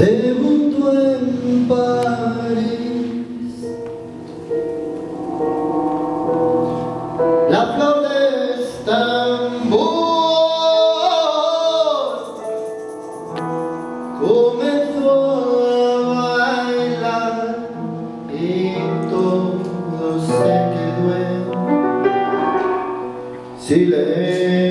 debutó en París. La flor de Estambul comenzó a bailar y todo se quedó en silencio.